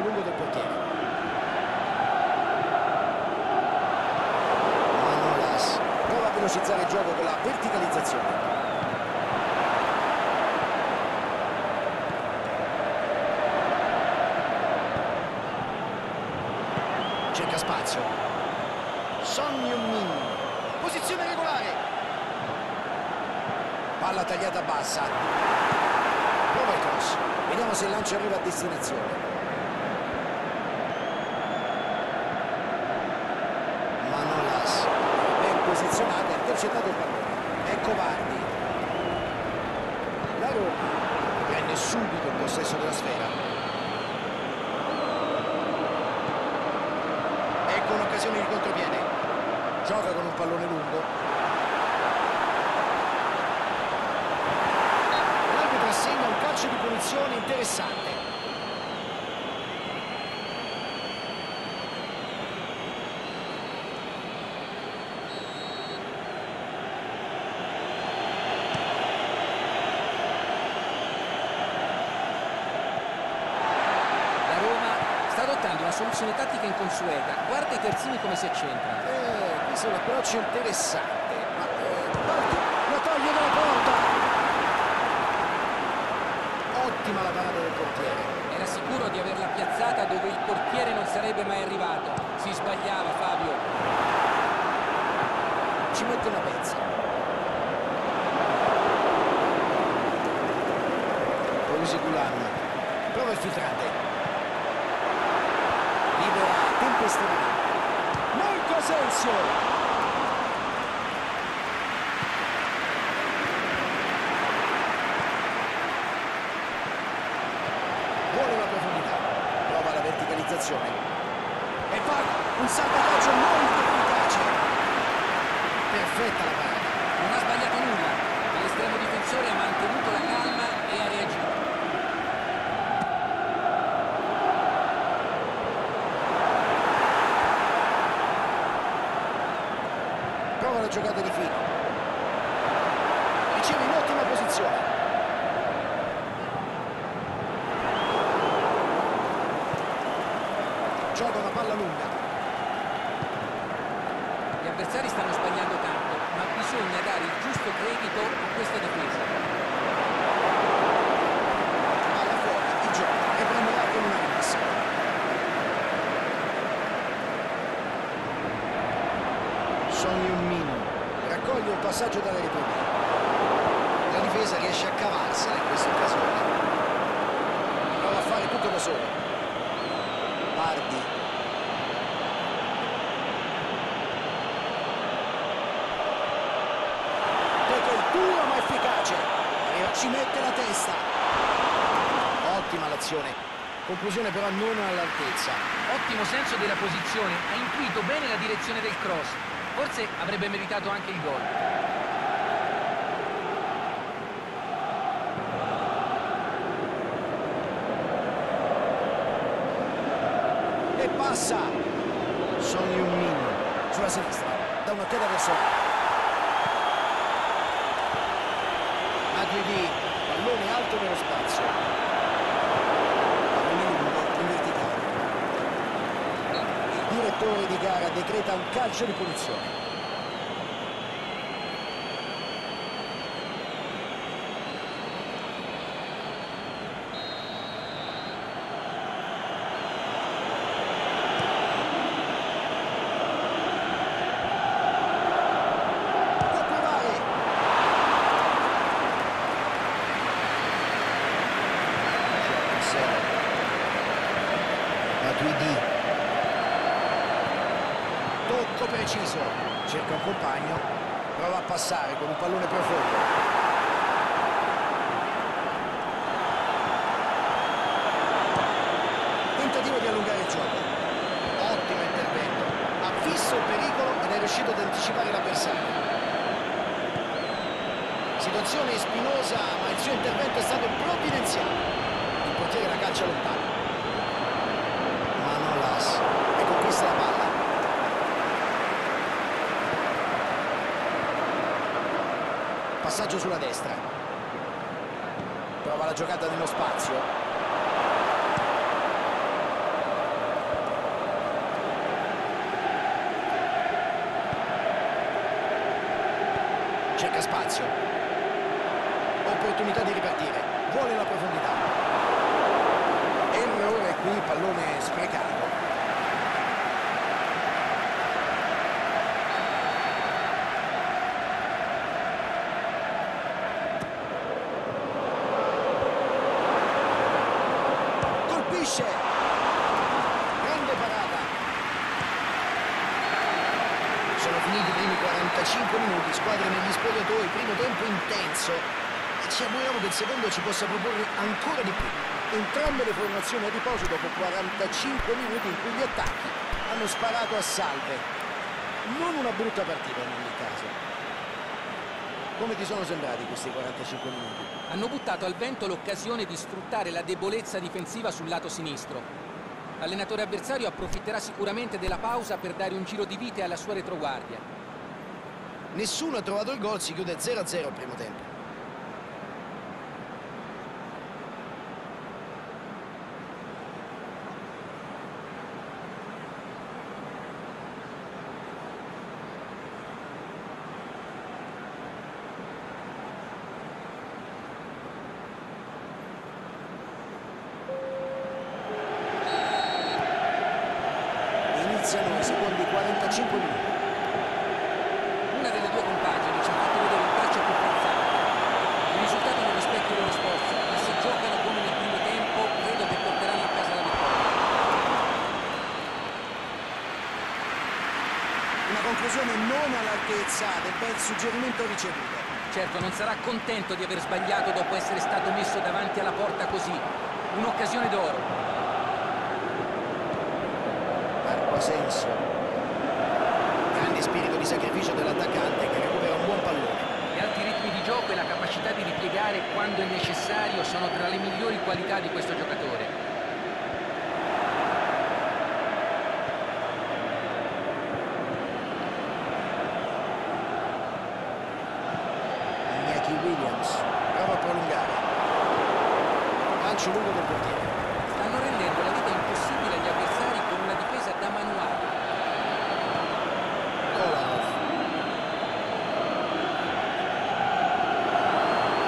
lungo del portiere. Manolas prova a velocizzare il gioco con la verticalizzazione. cerca spazio. Son Heung-min. Posizione regolare. Palla tagliata bassa. Prova il cross. Vediamo se il lancio arriva a destinazione Manolas ben intercettato il pallone ecco Vardi la Roma prende subito il possesso della sfera Ecco un'occasione di contropiede. Gioca con un pallone lungo. L'arbitro assegna un calcio di punizione interessante. La Roma sta soluzione tattica inconsueta. Guarda i terzini come si accentrano. Eh, questo è un approccio interessante. Ma eh, la toglie dalla porta. Ottima la parata del portiere. Era sicuro di averla piazzata dove il portiere non sarebbe mai arrivato. Si sbagliava Fabio. Ci mette una pezza. Pausi Gulam. Prova il filtrante. Tempestivamente. Marco Asensio. Vuole la profondità. Prova la verticalizzazione. E fa un salvataggio molto efficace. Perfetta la parata. Non ha sbagliato nulla. L'estremo difensore ha mantenuto la calma e ha reagito. Prova la giocata di fino. Riceve in ottima posizione. Gioca una palla lunga. Gli avversari stanno sbagliando tanto, ma bisogna dare il giusto credito a questa difesa. Palla fuori, il gioco e prenderà con una rimessa. Son Heung-min raccoglie un passaggio dalla ripresa. La difesa riesce a cavarsela in questa occasione. Prova a fare tutto da solo. Bardi. Tackle duro ma efficace. E ci mette la testa. Ottima l'azione. Conclusione però non all'altezza. Ottimo senso della posizione, ha intuito bene la direzione del cross. Forse avrebbe meritato anche il gol. E passa. Son Heung-min sulla sinistra. Da una terra verso l'altra. Matuidi, pallone alto nello spazio. Pallone lungo in verticale. Il direttore di gara decreta un calcio di punizione. Matuidi. Tocco preciso. Cerca un compagno. Prova a passare con un pallone profondo. Tentativo di allungare il gioco. Ottimo intervento. Ha visto il pericolo ed è riuscito ad anticipare l'avversario. Situazione spinosa, ma il suo intervento è stato provvidenziale. passaggio sulla destra. Prova la giocata nello spazio. Cerca spazio. Opportunità di ripartire. Vuole la profondità. Errore qui pallone sprecato. 45 minuti, squadre negli spogliatoi, primo tempo intenso. E ci auguriamo che il secondo ci possa proporre ancora di più. Entrambe le formazioni a riposo dopo 45 minuti in cui gli attacchi hanno sparato a salve. Non una brutta partita in ogni caso. Come ti sono sembrati questi 45 minuti? Hanno buttato al vento l'occasione di sfruttare la debolezza difensiva sul lato sinistro. L'allenatore avversario approfitterà sicuramente della pausa per dare un giro di vite alla sua retroguardia. Nessuno ha trovato il gol, si chiude 0-0 al primo tempo. Iniziano i secondi 45 minuti. Una delle due compagini ci ha fatto vedere il calcio più forzante. Il risultato non rispecchia i loro sforzi, ma se giocano come nel primo tempo, credo che porteranno a casa la vittoria. Una conclusione non all'altezza del bel suggerimento ricevuto. Certo, non sarà contento di aver sbagliato dopo essere stato messo davanti alla porta così. Un'occasione d'oro. Marco Asensio. Grande spirito di sacrificio dell'attaccante che recupera un buon pallone. Gli alti ritmi di gioco e la capacità di ripiegare quando è necessario sono tra le migliori qualità di questo giocatore. Iñaki Williams prova a prolungare. Lancio lungo del portiere. Stanno rendendo la vita impossibile agli avversari con una difesa da manuale. Kolarov.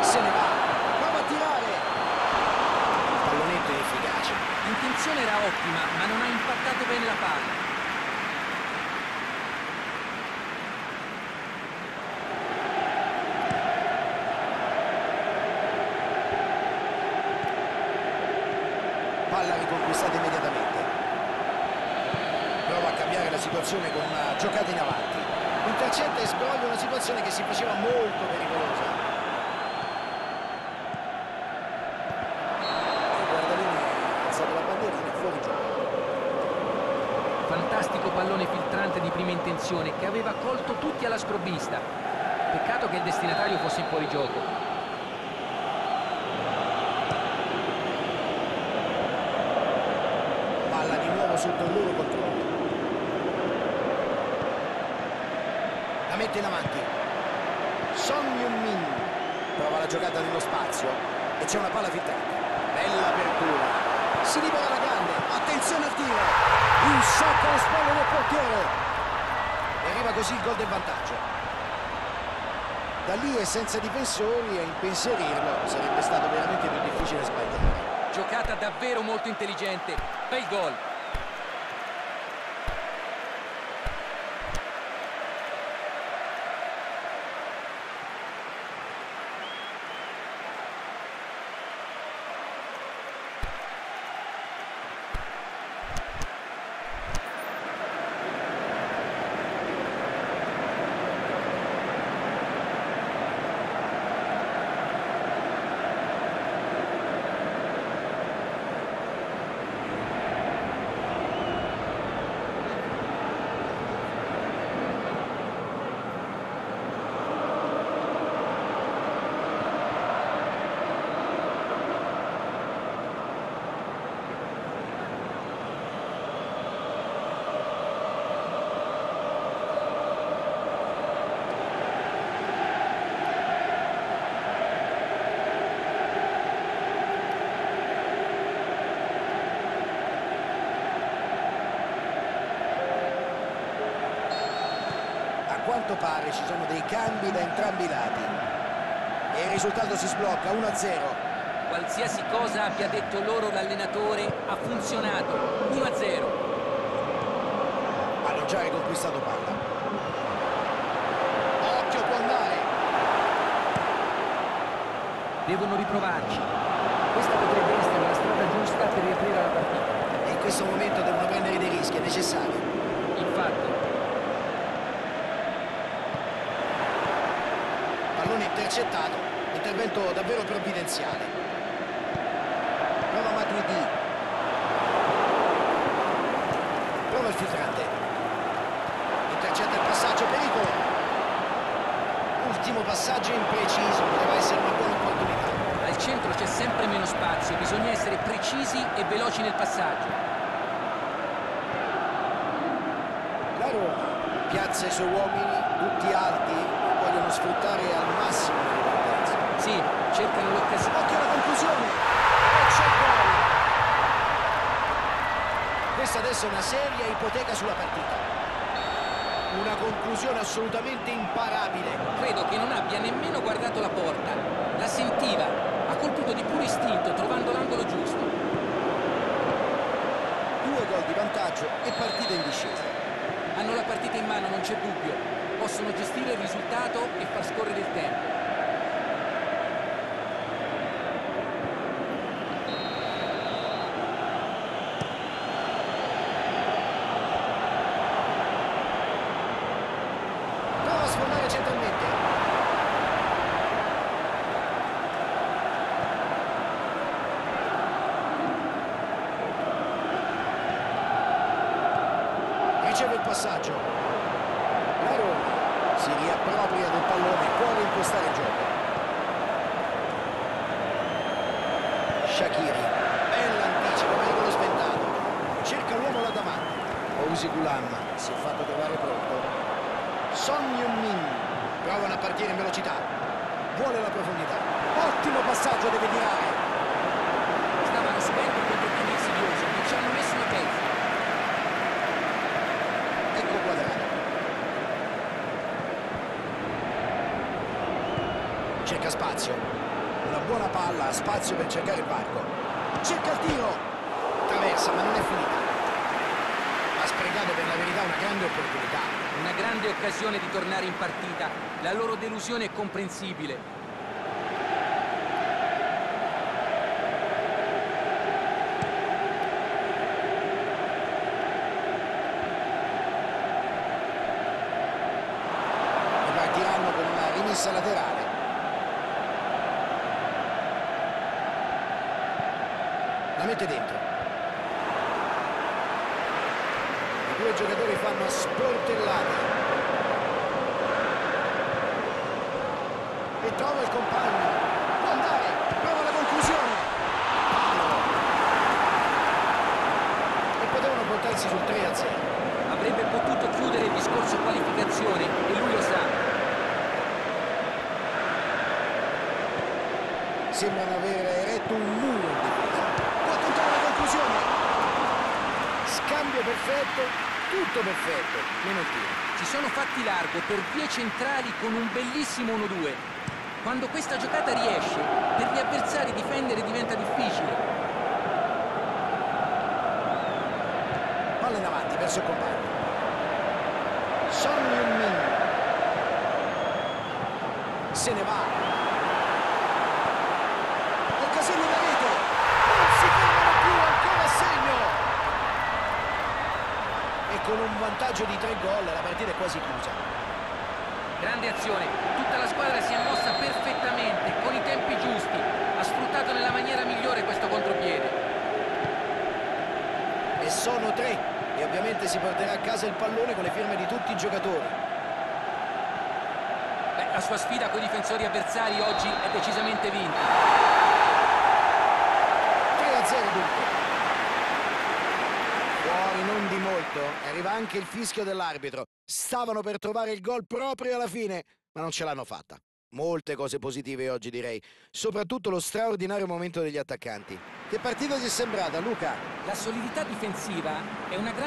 Se ne va. Prova a tirare. Il pallonetto è efficace. L'intenzione era ottima, ma non ha impattato bene la palla. Palla riconquistata immediatamente. Prova a cambiare la situazione con una giocata in avanti. Intercetta e sbroglia una situazione che si faceva molto pericolosa. Fantastico pallone filtrante di prima intenzione che aveva colto tutti alla sprovvista. Peccato che il destinatario fosse in fuorigioco. Nuovo sotto il loro controllo. La mette in avanti. Son Heung-min prova la giocata nello spazio e c'è una palla filtrante. Bella apertura. Si libera la grande. Attenzione al tiro. Un sacco alle spalle del portiere. E arriva così il gol del vantaggio. Da lì e senza difensori a impensierirlo sarebbe stato veramente più difficile sbagliare. Giocata davvero molto intelligente. Bel gol. Quanto pare ci sono dei cambi da entrambi i lati. E il risultato si sblocca 1-0. Qualsiasi cosa abbia detto loro l'allenatore ha funzionato. 1-0. Hanno già riconquistato palla. Occhio può andare. Devono riprovarci. Questa potrebbe essere la strada giusta per riaprire la partita. E in questo momento devono prendere dei rischi, è necessario. Infatti, Pallone intercettato, intervento davvero provvidenziale. Prova Matuidi. Prova il filtrante. Intercetta il passaggio, pericolo. Ultimo passaggio impreciso, poteva essere una buona opportunità. al centro c'è sempre meno spazio, bisogna essere precisi e veloci nel passaggio. La Roma piazza i suoi uomini, tutti alti, vogliono sfruttare al massimo le ripartenze. Sì, cercano l'occasione. Occhio alla conclusione! E c'è il gol! Questa adesso è una seria ipoteca sulla partita. Una conclusione assolutamente imparabile. Credo che non abbia nemmeno guardato la porta. La sentiva, ha colpito di puro istinto trovando l'angolo giusto. Due gol di vantaggio e partita in discesa. Hanno la partita in mano, non c'è dubbio. Possono gestire il risultato e far scorrere il tempo. Riceve il passaggio. La Roma si riappropria del pallone e può reimpostare il gioco. Shakiri. Bell'anticipo, pericolo sventato. Cerca l'uomo là davanti. Ousi Gulam si è fatto trovare pronto. Son Heung-min provano a partire in velocità. Vuole la profondità. Ottimo passaggio, deve tirare. Stavano subendo un tentativo insidioso, non ci hanno messo una pezza. Ecco quadrato. Cerca spazio. Buona palla, spazio per cercare il varco. Cerca il tiro. Traversa, ma non è finita. Ha sprecato per la verità una grande opportunità. Una grande occasione di tornare in partita. La loro delusione è comprensibile. E partiranno con una rimessa laterale. La mette dentro. I due giocatori fanno a sportellate. E trova il compagno. Può andare. Prova la conclusione. Palo. E potevano portarsi sul 3 a 0. Avrebbe potuto chiudere il discorso qualificazione e lui lo sa. Sembrano aver eretto un muro in difesa. Può tentare la conclusione. Scambio perfetto, tutto perfetto, meno il tiro. Si sono fatti largo per vie centrali con un bellissimo 1-2. Quando questa giocata riesce, per gli avversari difendere diventa difficile. Palla in avanti verso il compagno. Son Heung-min. Se ne va. Occasione da rete. Non si fermano più, ancora a segno. E con un vantaggio di tre gol la partita è quasi chiusa. Grande azione, tutta la squadra si è mossa perfettamente, con i tempi giusti. Ha sfruttato nella maniera migliore questo contropiede. E sono tre. E ovviamente si porterà a casa il pallone con le firme di tutti i giocatori. Beh, la sua sfida con i difensori avversari oggi è decisamente vinta. 3 a 0 dunque. Molto, arriva anche il fischio dell'arbitro. Stavano per trovare il gol proprio alla fine, ma non ce l'hanno fatta. Molte cose positive oggi direi, soprattutto lo straordinario momento degli attaccanti. Che partita ti è sembrata Luca? La solidità difensiva è una grande